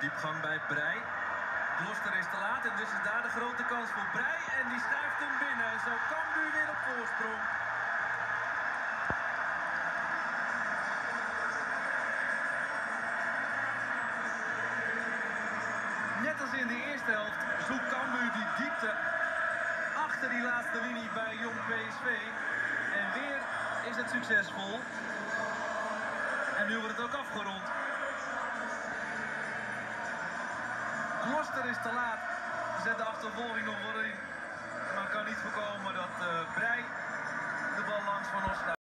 Diepgang bij Brei. Gloster is te laat en dus is daar de grote kans voor Brei. En die schuift hem binnen. En zo kan nu weer op voorsprong. Net als in de eerste helft zoekt Cambuur die diepte achter die laatste linie bij Jong PSV. En weer is het succesvol. En nu wordt het ook afgerond. Gloster is te laat. Zet de achtervolging nog wel in. Maar kan niet voorkomen dat uh, Brei de bal langs van ons